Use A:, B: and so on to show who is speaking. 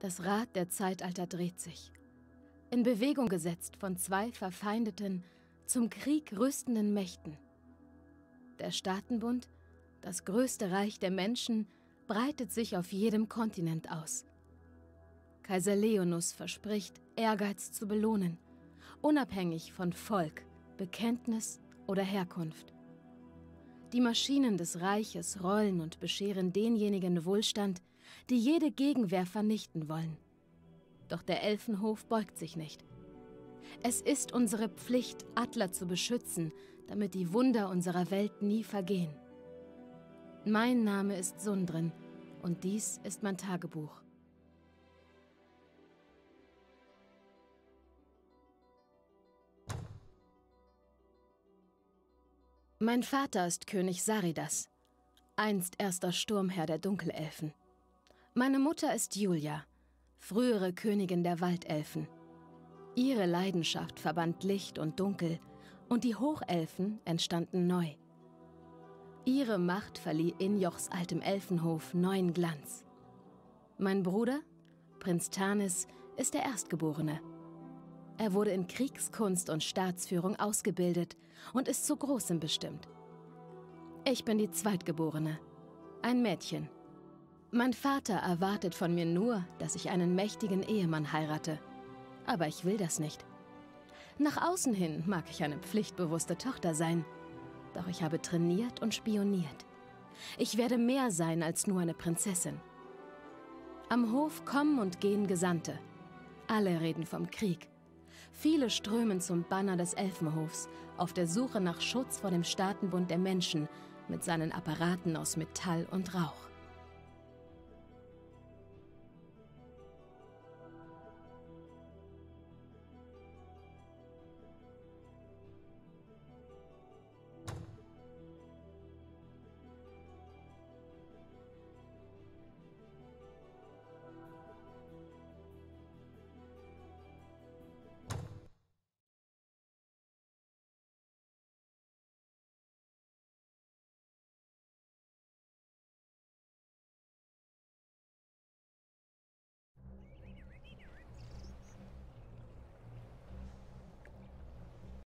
A: Das Rad der Zeitalter dreht sich. In Bewegung gesetzt von zwei verfeindeten, zum Krieg rüstenden Mächten. Der Staatenbund, das größte Reich der Menschen, breitet sich auf jedem Kontinent aus. Kaiser Leonus verspricht, Ehrgeiz zu belohnen, unabhängig von Volk, Bekenntnis oder Herkunft. Die Maschinen des Reiches rollen und bescheren denjenigen Wohlstand, die jede Gegenwehr vernichten wollen. Doch der Elfenhof beugt sich nicht. Es ist unsere Pflicht, Adler zu beschützen, damit die Wunder unserer Welt nie vergehen. Mein Name ist Sundrin und dies ist mein Tagebuch. Mein Vater ist König Saridas, einst erster Sturmherr der Dunkelelfen. Meine Mutter ist Julia, frühere Königin der Waldelfen. Ihre Leidenschaft verband Licht und Dunkel, und die Hochelfen entstanden neu. Ihre Macht verlieh Injochs altem Elfenhof neuen Glanz. Mein Bruder, Prinz Tanis, ist der Erstgeborene. Er wurde in Kriegskunst und Staatsführung ausgebildet und ist zu Großem bestimmt. Ich bin die Zweitgeborene, ein Mädchen. Mein Vater erwartet von mir nur, dass ich einen mächtigen Ehemann heirate. Aber ich will das nicht. Nach außen hin mag ich eine pflichtbewusste Tochter sein, doch ich habe trainiert und spioniert. Ich werde mehr sein als nur eine Prinzessin. Am Hof kommen und gehen Gesandte. Alle reden vom Krieg. Viele strömen zum Banner des Elfenhofs, auf der Suche nach Schutz vor dem Staatenbund der Menschen mit seinen Apparaten aus Metall und Rauch.